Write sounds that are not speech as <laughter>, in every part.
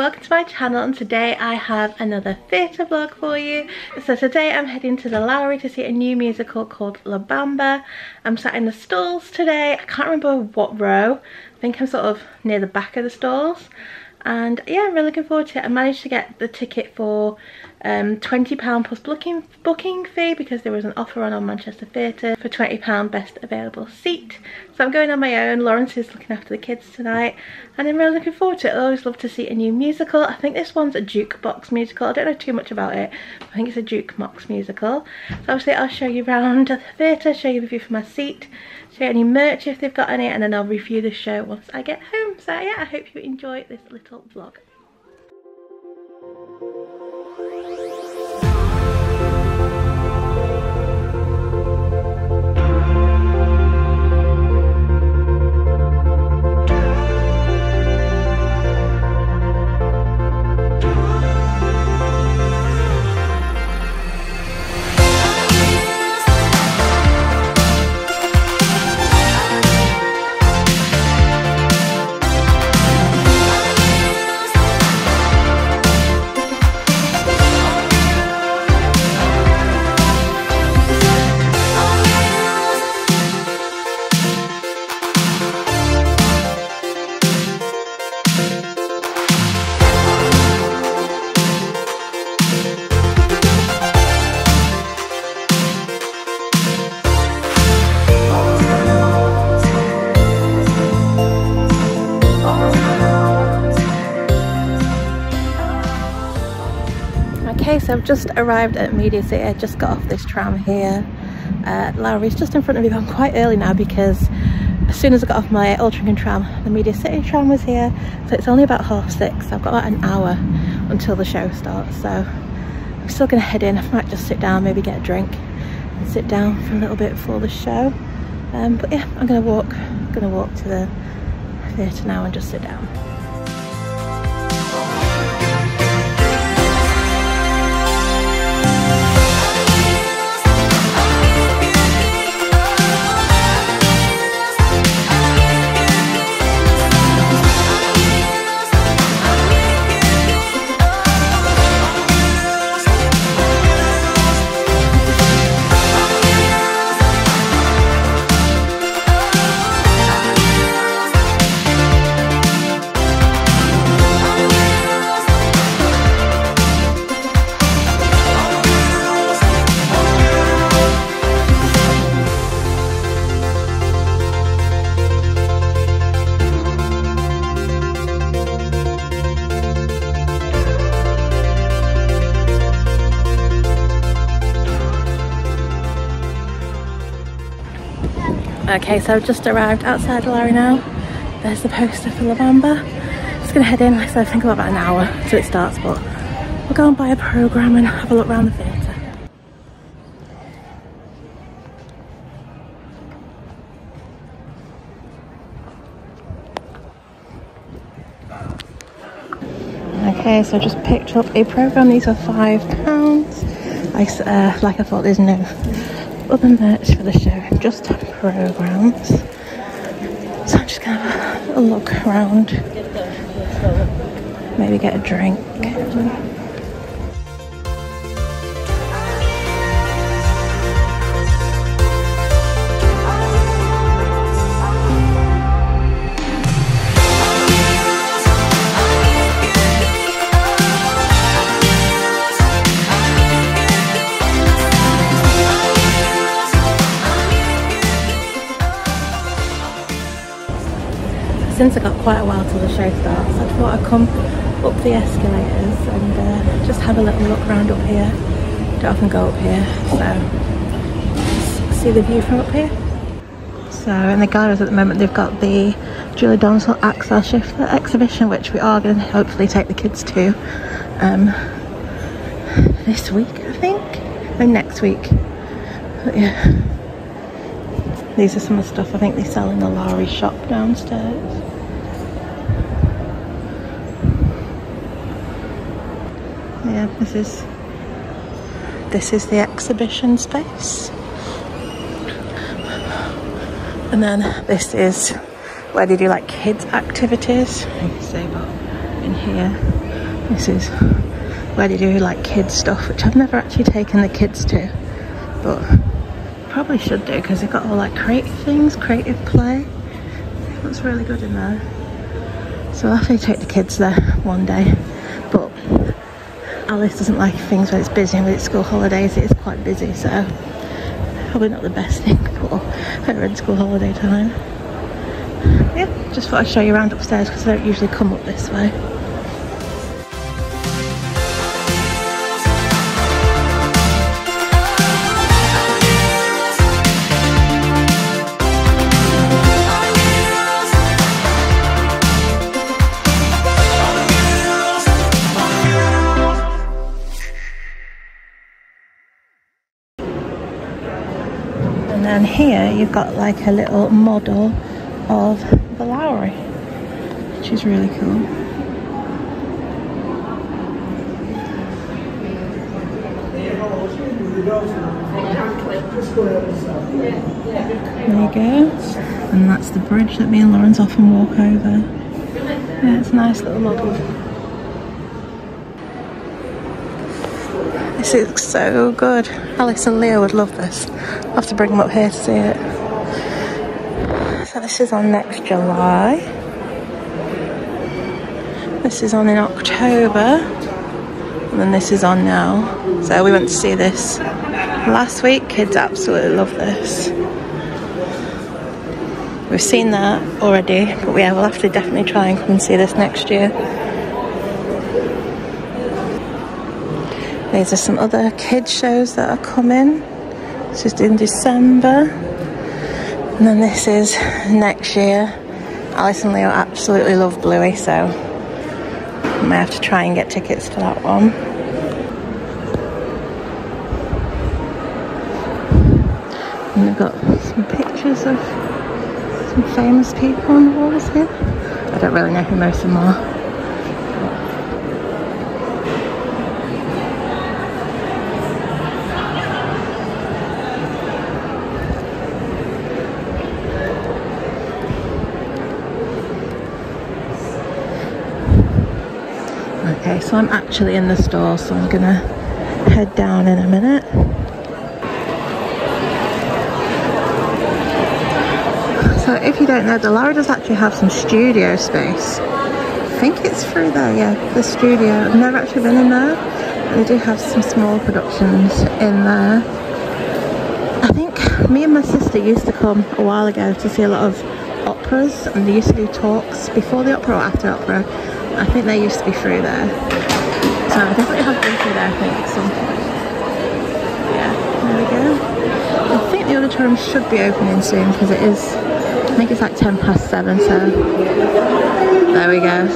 Welcome to my channel and today I have another theatre vlog for you. So today I'm heading to the Lowry to see a new musical called La Bamba. I'm sat in the stalls today. I can't remember what row. I think I'm sort of near the back of the stalls. And yeah, I'm really looking forward to it. I managed to get the ticket for um, £20 plus booking, booking fee because there was an offer on on Manchester Theatre for £20 best available seat. So I'm going on my own. Lawrence is looking after the kids tonight and I'm really looking forward to it. I always love to see a new musical. I think this one's a jukebox musical. I don't know too much about it. I think it's a jukebox musical. So obviously I'll show you <laughs> around the theatre, show you the view from my seat, show you any merch if they've got any and then I'll review the show once I get home. So yeah, I hope you enjoy this little vlog. Just arrived at Media City. I just got off this tram here. Uh, Lowry's just in front of me, I'm quite early now because as soon as I got off my Altrincham tram, the Media City tram was here. So it's only about half six. I've got about an hour until the show starts. So I'm still going to head in. I might just sit down, maybe get a drink and sit down for a little bit before the show. Um, but yeah, I'm to walk. I'm going to walk to the theatre now and just sit down. Okay, so I've just arrived outside Lowry now. There's the poster for La Bamba. Just gonna head in, like I said, I think about an hour till it starts, but we'll go and buy a programme and have a look around the theatre. Okay, so I just picked up a programme. These are five pounds. Like, uh, like I thought, there's no other merch for the show, just programmes. So I'm just gonna have a look around, maybe get a drink. Since I got quite a while till the show starts, I thought I'd come up the escalators and uh, just have a little look around up here. Don't often go up here, so see the view from up here. So in the galleries at the moment they've got the Julia Donaldson Axel Scheffler exhibition which we are going to hopefully take the kids to um, this week I think, or next week. But yeah. These are some of the stuff I think they sell in the Lowry shop downstairs. Yeah, this is this is the exhibition space. And then this is where they do like kids activities. In here. This is where they do like kids stuff, which I've never actually taken the kids to, but probably should do because they've got all like creative things, creative play. Looks really good in there. So I'll have to take the kids there one day. But Alice doesn't like things when it's busy and with its school holidays it is quite busy so probably not the best <laughs> thing for her in school holiday time. Yeah, just thought I'd show you around upstairs because I don't usually come up this way. Got like a little model of the Lowry, which is really cool. There you go. And that's the bridge that me and Lawrence often walk over. Yeah, it's a nice little model. This looks so good. Alice and Leo would love this. I'll have to bring them up here to see it. This is on next July. This is on in October. And then this is on now. So we went to see this last week. Kids absolutely love this. We've seen that already, but yeah, we'll have to definitely try and come and see this next year. These are some other kids shows that are coming. Is in December. And then this is next year. Alice and Leo absolutely love Bluey, so I may have to try and get tickets to that one. And they've got some pictures of some famous people on the walls here. I don't really know who most of them are. Okay, so I'm actually in the store, so I'm gonna head down in a minute. So if you don't know, the Lowry does actually have some studio space. I think it's through there, yeah, the studio. I've never actually been in there. They do have some small productions in there. I think me and my sister used to come a while ago to see a lot of operas and they used to do talks before the opera or after opera I think they used to be through there. So I definitely have been through there I think at some point. Yeah, there we go. I think the auditorium should be opening soon because it is, I think it's like 10 past 7 so there we go.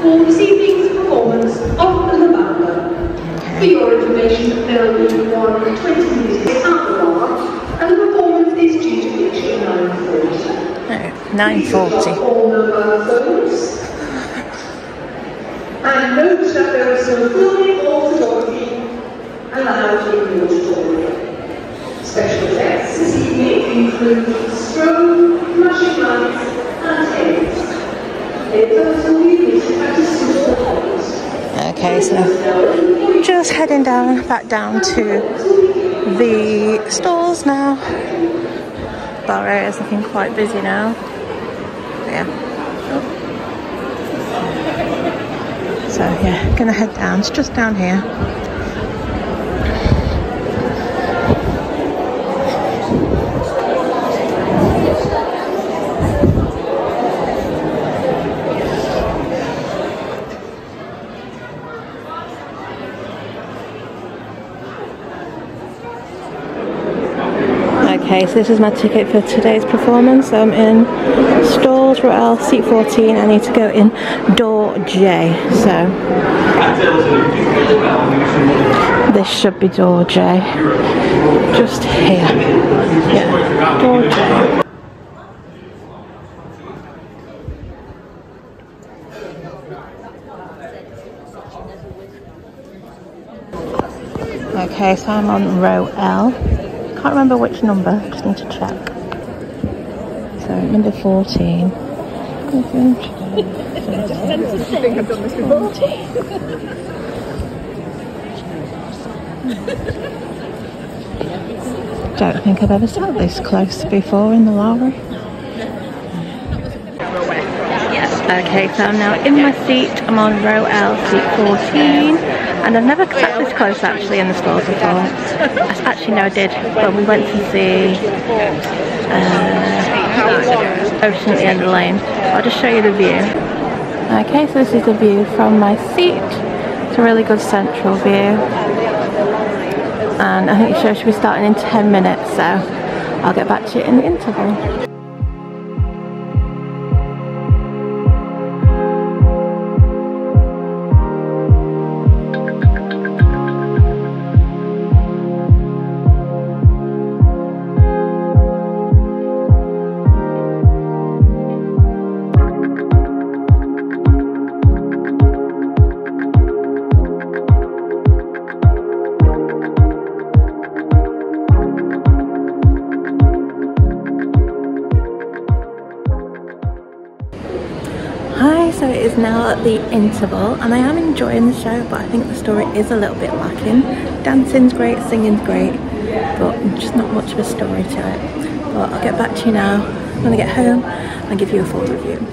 For this evening's performance of the Bamba. For your information, there will be one 20 minutes at the bar, and the performance is due to finish at 9.40. No, 9.40. All mobile. And note that there is no filming or photography allowed in the auditorium. Special effects this evening include strobe, flashing lights, and tails. It will be used at a suitable point. Okay, so just heading down, back down to the stalls now. Area is looking quite busy now. Yeah. So yeah, gonna head down. It's just down here. So this is my ticket for today's performance. I'm in Stalls Royale, seat 14. I need to go in door J. So this should be door J. Just here. Yeah, door J. Okay, so I'm on row L. I can't remember which number, just need to check. So number 14. Don't think I've ever sat this close before in the Lowry. Okay, so I'm now in my seat. I'm on row L, seat 14. And I've never sat this close actually in the stalls before. Actually, no, I did when we went to see uh, Ocean at the end of the lane. I'll just show you the view. Okay, so this is the view from my seat. It's a really good central view. And I think the show should be starting in 10 minutes, so I'll get back to you in the interval. Hi, so it is now at the interval and I am enjoying the show but I think the story is a little bit lacking. Dancing's great, singing's great but just not much of a story to it. But I'll get back to you now when I get home and give you a full review.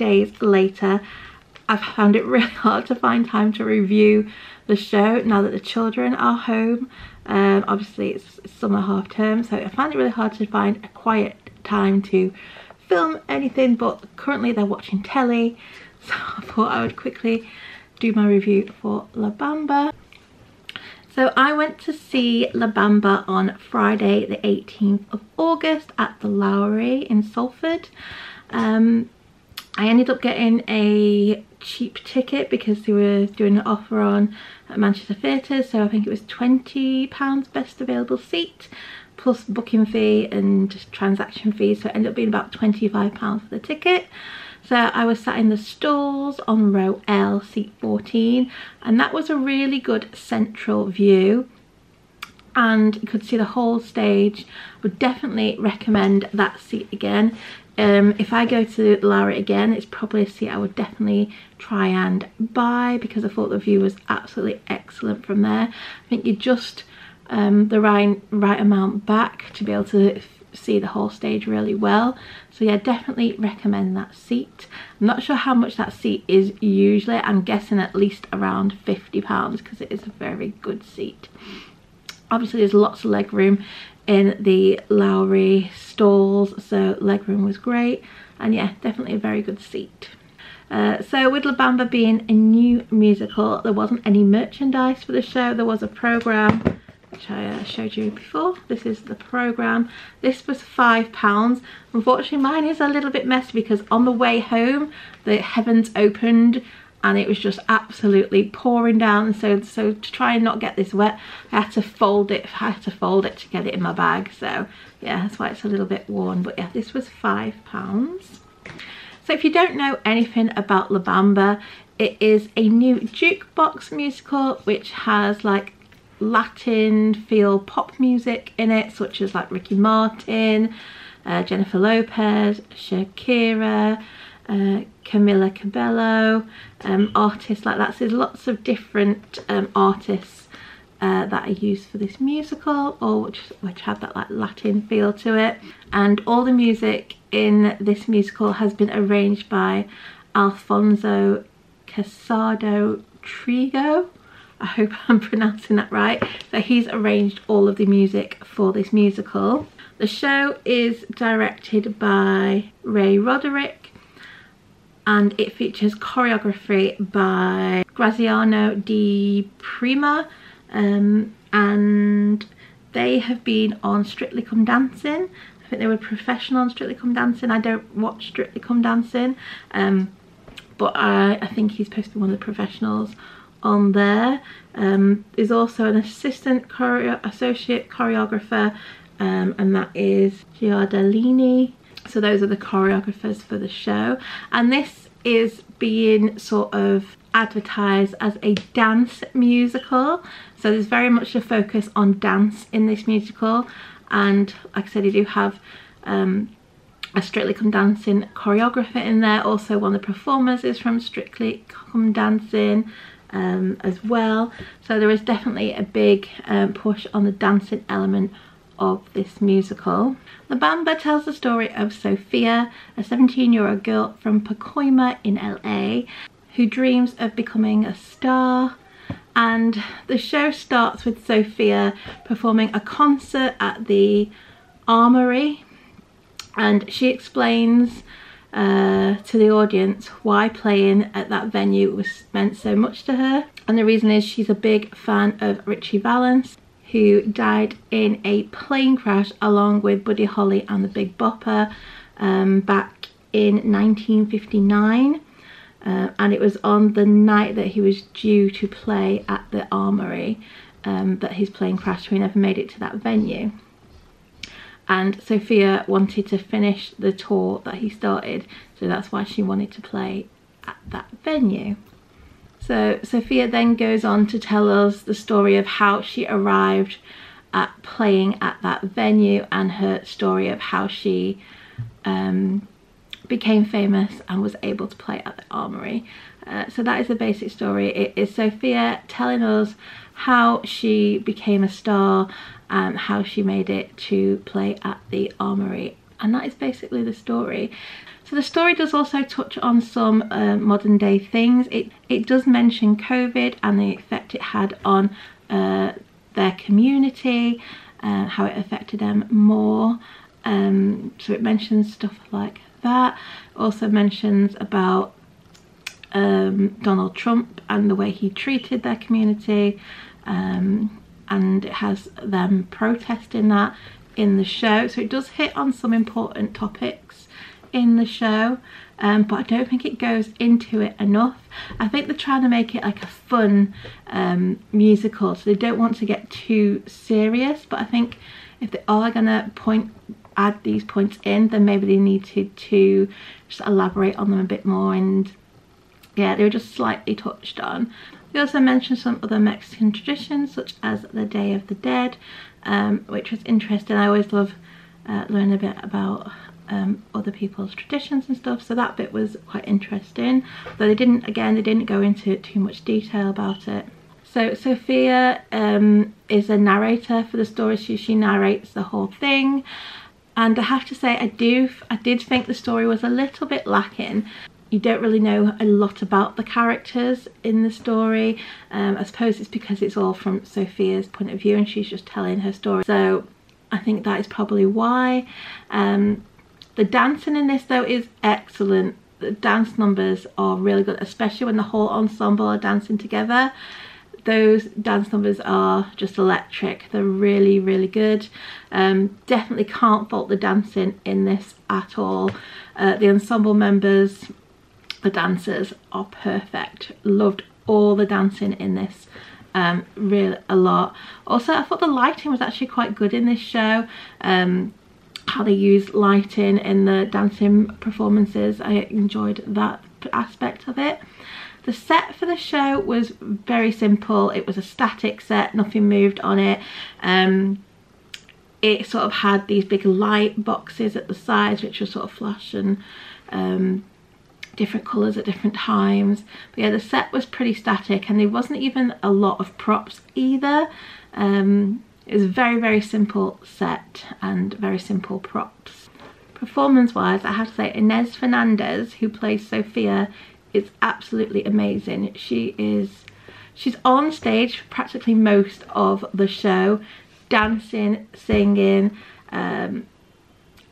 Days later. I've found it <laughs> really hard to find time to review the show now that the children are home. Um, obviously it's summer half term so I find it really hard to find a quiet time to film anything but currently they're watching telly <laughs> so I thought I would quickly do my review for La Bamba. So I went to see La Bamba on Friday the 18th of August at the Lowry in Salford. Um, I ended up getting a cheap ticket because they were doing an offer on Manchester Theatre so I think it was £20 best available seat plus booking fee and transaction fee so it ended up being about £25 for the ticket. So I was sat in the stalls on row L, seat 14, and that was a really good central view and you could see the whole stage. Would definitely recommend that seat again. Um, if I go to Lowry again, it's probably a seat I would definitely try and buy because I thought the view was absolutely excellent from there. I think you just um, the right, right amount back to be able to see the whole stage really well so yeah definitely recommend that seat i'm not sure how much that seat is usually i'm guessing at least around 50 pounds because it is a very good seat obviously there's lots of leg room in the Lowry stalls so leg room was great and yeah definitely a very good seat uh, so with La Bamba being a new musical there wasn't any merchandise for the show there was a program which I uh, showed you before. This is the programme. This was £5. Unfortunately mine is a little bit messy because on the way home the heavens opened and it was just absolutely pouring down. So so to try and not get this wet I had to fold it I had to fold it to get it in my bag. So yeah that's why it's a little bit worn. But yeah this was five pounds. So if you don't know anything about La Bamba it is a new jukebox musical which has like Latin feel pop music in it, such as like Ricky Martin, uh, Jennifer Lopez, Shakira, uh, Camila Cabello, um, artists like that. So there's lots of different um, artists uh, that are used for this musical or which, which have that like Latin feel to it. And all the music in this musical has been arranged by Alfonso Casado Trigo I hope <laughs> I'm pronouncing that right. So he's arranged all of the music for this musical. The show is directed by Ray Roderick and it features choreography by Graziano Di Prima um, and they have been on Strictly Come Dancing. I think they were professional on Strictly Come Dancing. I don't watch Strictly Come Dancing um, but I, I think he's supposed to be one of the professionals on there. Um, there's also an assistant choreo associate choreographer um, and that is Giada Lini. So those are the choreographers for the show. And this is being sort of advertised as a dance musical. So there's very much a focus on dance in this musical. And like I said, you do have um, a Strictly Come Dancing choreographer in there. Also one of the performers is from Strictly Come Dancing um, as well. So there is definitely a big um, push on the dancing element of this musical. La Bamba tells the story of Sophia, a 17 year old girl from Pacoima in LA who dreams of becoming a star and the show starts with Sophia performing a concert at the Armory and she explains uh, to the audience why playing at that venue was meant so much to her. And the reason is she's a big fan of Ritchie Valens who died in a plane crash along with Buddy Holly and the Big Bopper um, back in 1959. Uh, and it was on the night that he was due to play at the Armory um, that his plane crashed, so he never made it to that venue and Sophia wanted to finish the tour that he started so that's why she wanted to play at that venue. So Sophia then goes on to tell us the story of how she arrived at playing at that venue and her story of how she um, became famous and was able to play at the Armory. Uh, so that is the basic story. It is Sophia telling us how she became a star and how she made it to play at the Armory and that is basically the story. So the story does also touch on some uh, modern day things. It, it does mention COVID and the effect it had on uh, their community, uh, how it affected them more. Um, so it mentions stuff like that. Also mentions about um, Donald Trump and the way he treated their community. Um, and it has them protesting that in the show. So it does hit on some important topics in the show. Um, but I don't think it goes into it enough. I think they're trying to make it like a fun um, musical, so they don't want to get too serious. But I think if they are gonna point add these points in, then maybe they need to, to just elaborate on them a bit more. And yeah, they were just slightly touched on. We also mentioned some other Mexican traditions, such as the Day of the Dead, um, which was interesting. I always love uh, learning a bit about um, other people's traditions and stuff so that bit was quite interesting. But they didn't again they didn't go into too much detail about it. So Sophia um, is a narrator for the story she, she narrates the whole thing. And I have to say I do I did think the story was a little bit lacking. You don't really know a lot about the characters in the story. Um, I suppose it's because it's all from Sophia's point of view and she's just telling her story. So I think that is probably why. Um, the dancing in this though is excellent. The dance numbers are really good, especially when the whole ensemble are dancing together. Those dance numbers are just electric. They're really, really good. Um, definitely can't fault the dancing in this at all. Uh, the ensemble members, the dancers are perfect. Loved all the dancing in this um really a lot also i thought the lighting was actually quite good in this show um how they use lighting in the dancing performances. I enjoyed that aspect of it. The set for the show was very simple. It was a static set, nothing moved on it. Um, it sort of had these big light boxes at the sides which were sort of flush and um, different colours at different times. But yeah, the set was pretty static and there wasn't even a lot of props either. Um, it was a very, very simple set and very simple props. Performance-wise, I have to say Inês Fernandez, who plays Sophia, is absolutely amazing. She is, she's on stage for practically most of the show, dancing, singing, um,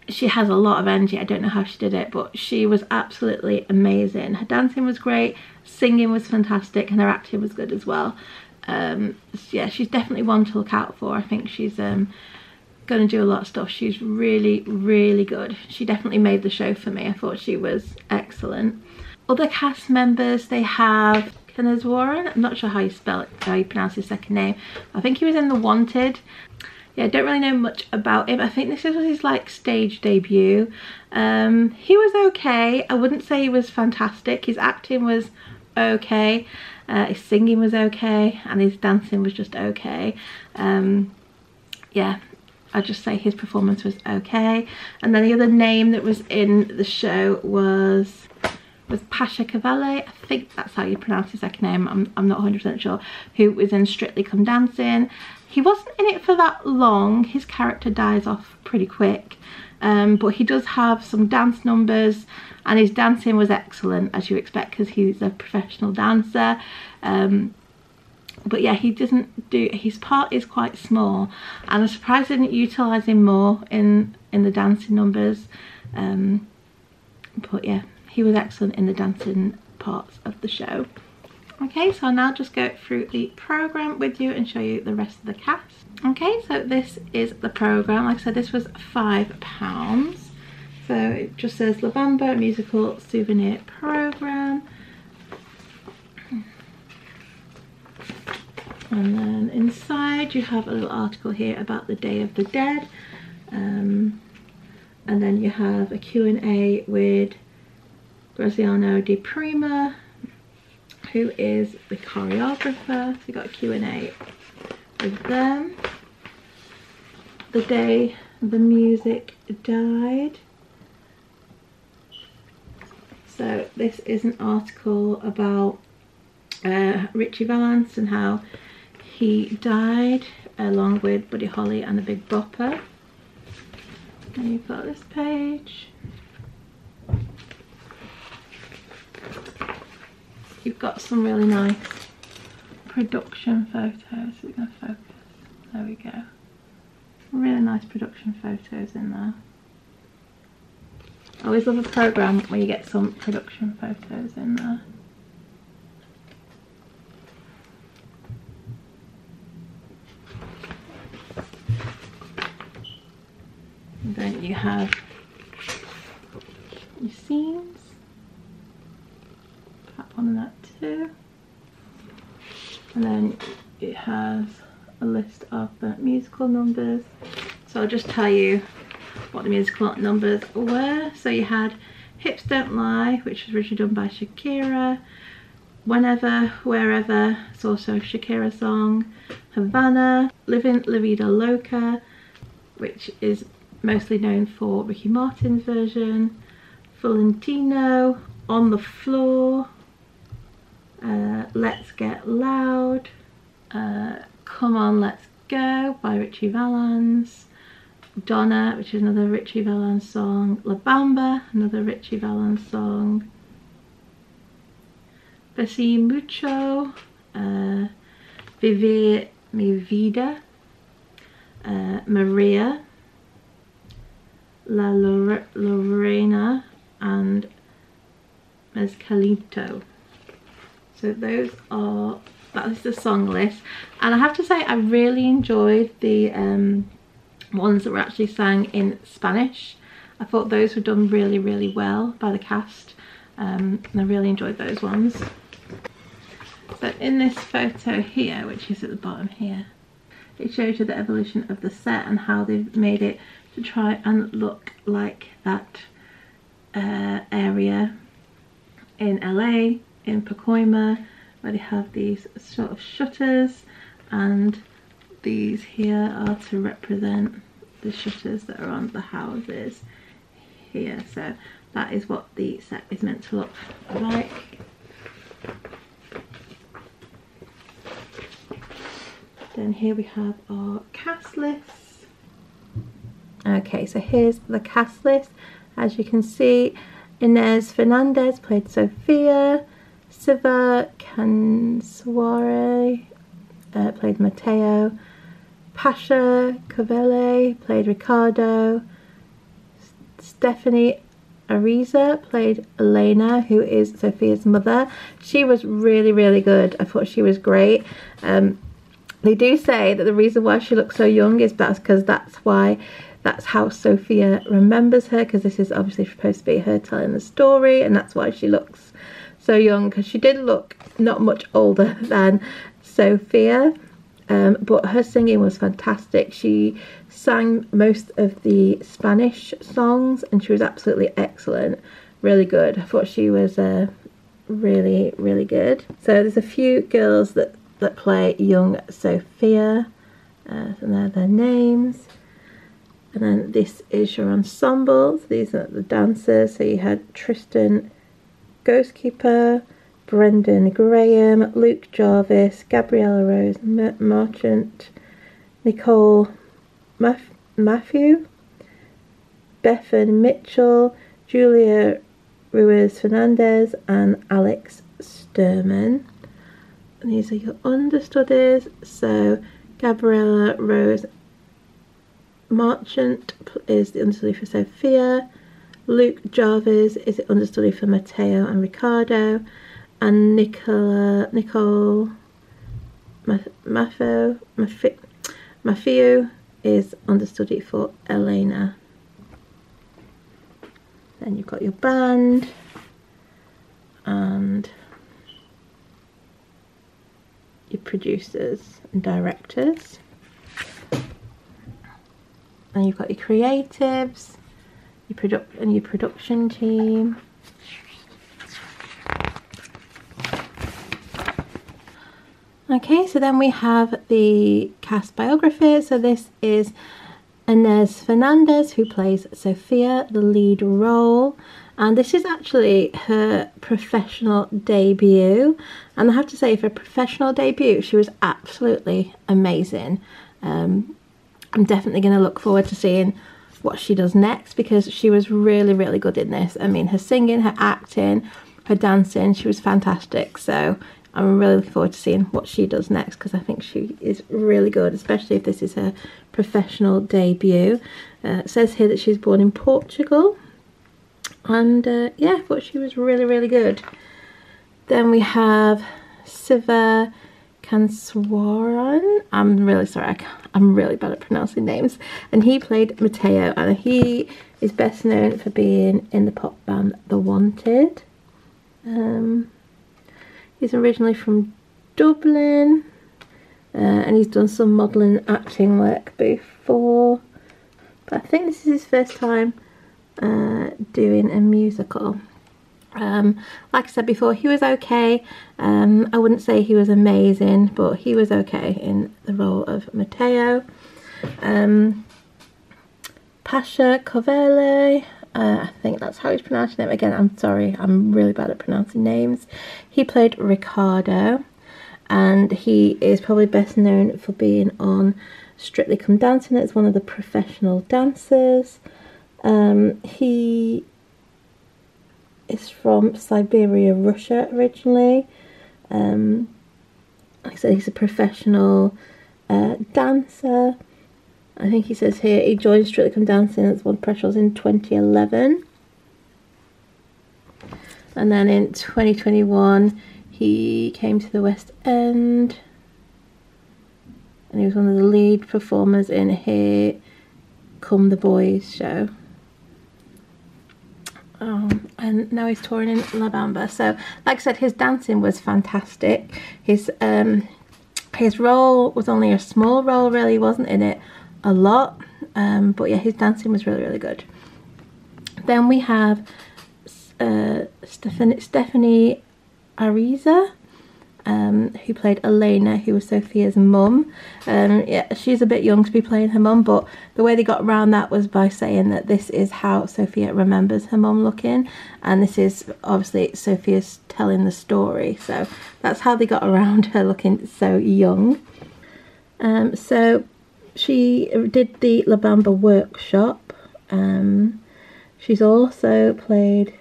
she has a lot of energy. I don't know how she did it, but she was absolutely amazing. Her dancing was great, singing was fantastic, and her acting was good as well um, yeah, she's definitely one to look out for. I think she's um, going to do a lot of stuff. She's really, really good. She definitely made the show for me. I thought she was excellent. Other cast members, they have Kenneth Warren. I'm not sure how you spell it, how you pronounce his second name. I think he was in The Wanted. Yeah, I don't really know much about him. I think this was his like stage debut. Um, he was okay. I wouldn't say he was fantastic. His acting was okay. Uh, his singing was okay and his dancing was just okay. Um, yeah, I'd just say his performance was okay. And then the other name that was in the show was was Pasha Cavalli, I think that's how you pronounce his second name, I'm, I'm not 100% sure, who was in Strictly Come Dancing. He wasn't in it for that long, his character dies off pretty quick, um, but he does have some dance numbers and his dancing was excellent as you expect because he's a professional dancer. Um, but yeah he doesn't do his part is quite small. And I'm surprised they didn't utilise him more in in the dancing numbers. Um, but yeah he was excellent in the dancing parts of the show. Okay so I'll now just go through the program with you and show you the rest of the cast. Okay so this is the program like I said this was five pounds so it just says La Bamba Musical Souvenir Program. And then inside you have a little article here about the Day of the Dead. Um, and then you have a Q&A with Graziano Di Prima, who is the choreographer. So you got a Q&A with them. The day the music died. So this is an article about uh, Ritchie Valens and how he died along with Buddy Holly and the Big Bopper. And you've got this page. You've got some really nice production photos. Going to focus. There we go. Really nice production photos in there. I always love a programme where you get some production photos in there. Then you have your scenes. That one and that too. And then it has a list of the musical numbers. So I'll just tell you what the musical numbers were. So you had Hips Don't Lie, which was originally done by Shakira. Whenever, Wherever, it's also a Shakira song. Havana, Living La Vida Loca, which is mostly known for Ricky Martin's version. Valentino, On the Floor, uh, Let's Get Loud, uh, Come On Let's Go by Ritchie Valens, Donna, which is another Ritchie Valens song, La Bamba, another Ritchie Valens song, Bésame Mucho, uh, Mi Vida, uh, Maria, La Llorona and Mezcalito. So those are, that is the song list. And I have to say I really enjoyed the um, ones that were actually sang in Spanish. I thought those were done really, really well by the cast. Um, and I really enjoyed those ones. So in this photo here, which is at the bottom here, it shows you the evolution of the set and how they've made it to try and look like that uh, area in LA, in Pacoima, where they have these sort of shutters and these here are to represent the shutters that are on the houses here. So that is what the set is meant to look like. Then here we have our cast list. Okay, so here's the cast list. As you can see, Inês Fernandez played Sofia, Siva Kaneswaran uh, played Mateo, Pasha Kovalev played Ricardo, Stephanie Ariza played Elena, who is Sofia's mother. She was really, really good. I thought she was great. Um, they do say that the reason why she looks so young is that's because that's why that's how Sofia remembers her because this is obviously supposed to be her telling the story and that's why she looks so young because she did look not much older <laughs> than Sofia um, but her singing was fantastic. She sang most of the Spanish songs and she was absolutely excellent, really good. I thought she was uh, really, really good. So there's a few girls that that play young Sophia. Uh, and they're their names. And then this is your ensemble. These are the dancers. So you had Tristan Ghostkeeper, Brendan Graham, Luke Jarvis, Gabriella Rose M Marchant, Nicole Matthew, Bethan Mitchell, Julia Ruiz Fernandez, and Alex Sturman. And these are your understudies. So Gabriella Rose Marchant is the understudy for Sophia. Luke Jarvis is the understudy for Mateo and Ricardo and Nicola Nicole Maffeo Maffeo is understudy for Elena then you've got your band and your producers and directors. And you've got your creatives, your product and your production team. Okay, so then we have the cast biography. So this is Inês Fernandez, who plays Sophia, the lead role and this is actually her professional debut and I have to say for a professional debut she was absolutely amazing um, I'm definitely going to look forward to seeing what she does next because she was really really good in this I mean her singing her acting her dancing. She was fantastic. So I'm really looking forward to seeing what she does next because I think she is really good, especially if this is her professional debut. Uh, it says here that she's born in Portugal. And uh, yeah, I thought she was really, really good. Then we have Siva Kaneswaran. I'm really sorry, I am really bad at pronouncing names. And he played Mateo, and he is best known for being in the pop band The Wanted. Um, he's originally from Dublin, uh, and he's done some modelling acting work before. But I think this is his first time uh, doing a musical. Um, like I said before, he was okay. Um, I wouldn't say he was amazing, but he was okay in the role of Mateo. Um, Pasha Kovalev, uh, I think that's how he's pronouncing it. Again, I'm sorry, I'm really bad at pronouncing names. He played Ricardo, and he is probably best known for being on Strictly Come Dancing as one of the professional dancers. Um, he is from Siberia, Russia originally. Um, like I said, he's a professional uh, dancer. I think he says here he joined Strictly Come Dancing as one of in 2011. And then in 2021 he came to the West End and he was one of the lead performers in Here Come the Boys show. Um, and now he's touring in La Bamba. So, like I said, his dancing was fantastic. His um, his role was only a small role, really. Wasn't in it a lot. Um, but yeah, his dancing was really, really good. Then we have uh, Stephanie, Stephanie Ariza um, who played Elena, who was Sofia's mum. Um, yeah, she's a bit young to be playing her mum, but the way they got around that was by saying that this is how Sofia remembers her mum looking, and this is obviously Sofia's telling the story, so that's how they got <laughs> around her looking so young. Um, so she did the La Bamba workshop. Um, she's also played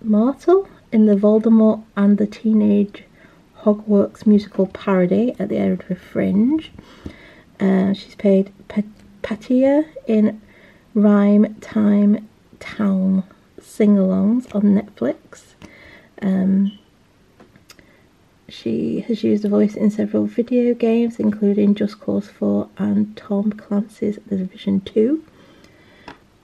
Myrtle in the Voldemort and the Teenage Hogwarts musical parody at the Edinburgh Fringe. Uh, she's played Pat Patia in Rhyme Time Town sing-alongs on Netflix. Um, she has used a voice in several video games, including Just Cause 4 and Tom Clancy's The Division 2.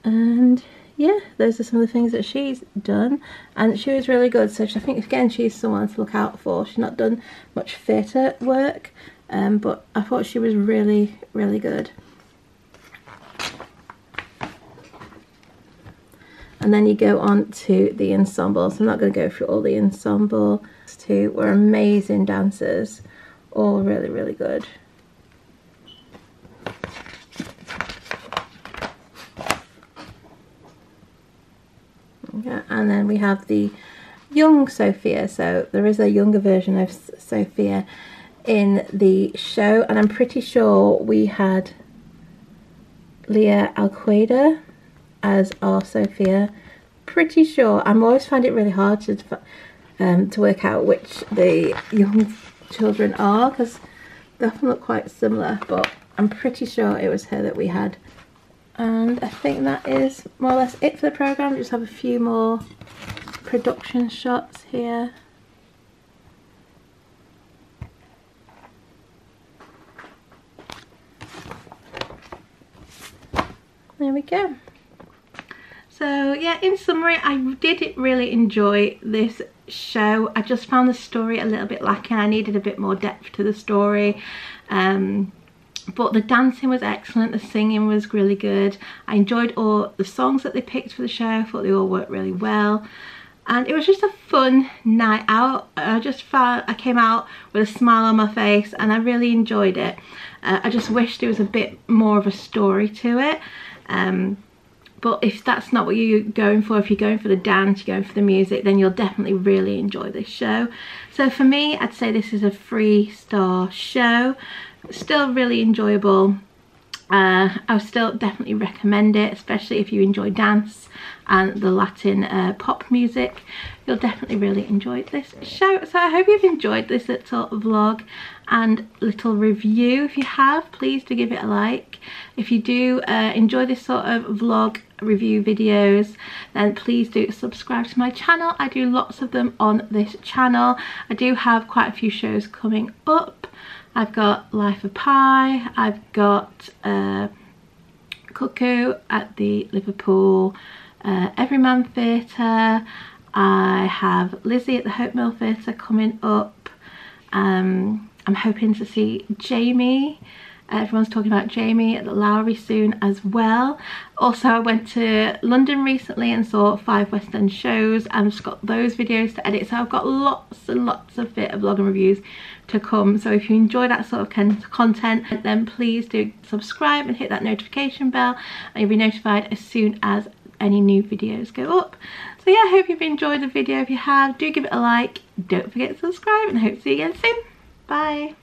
And yeah, those are some of the things that she's done. And she was really good. So I think, again, she's someone to look out for. She's not done much theatre work, um, but I thought she was really, really good. And then you go on to the ensemble. So I'm not going to go through all the ensemble. Two were amazing dancers. All really, really good. Yeah, and then we have the young Sofia. So there is a younger version of Sofia in the show, and I'm pretty sure we had Leah Alqueda as our Sofia. Pretty sure. I'm always find it really hard to um, to work out which the young children are because they often look quite similar, but I'm pretty sure it was her that we had and I think that is more or less it for the programme. Just have a few more production shots here. There we go. So yeah, in summary, I did really enjoy this show. I just found the story a little bit lacking. I needed a bit more depth to the story. Um, but the dancing was excellent. The singing was really good. I enjoyed all the songs that they picked for the show. I thought they all worked really well. And it was just a fun night out. I just felt i came out with a smile on my face and i really enjoyed it. Uh, i just wish there was a bit more of a story to it. Um, but if that's not what you're going for if you're going for the dance you're going for the music then you'll definitely really enjoy this show so for me i'd say this is a three star show still really enjoyable uh, I would still definitely recommend it, especially if you enjoy dance and the Latin uh, pop music. you'll definitely really enjoy this show. So I hope you've enjoyed this little vlog and little review. If you have, please do give it a like. If you do uh, enjoy this sort of vlog review videos then please do subscribe to my channel i do lots of them on this channel i do have quite a few shows coming up i've got life of pi i've got uh, cuckoo at the liverpool uh, everyman theatre i have lizzie at the hope mill theatre coming up um, i'm hoping to see jamie uh, Everyone's talking about Jamie at the Lowry soon as well. Also, I went to London recently and saw five West End shows and just got those videos to edit. So I've got lots and lots of theatre vlog and reviews to come. So if you enjoy that sort of content, then please do subscribe and hit that notification bell and you'll be notified as soon as any new videos go up. So yeah, I hope you've enjoyed the video. If you have, do give it a like. Don't forget to subscribe and I hope to see you again soon. Bye.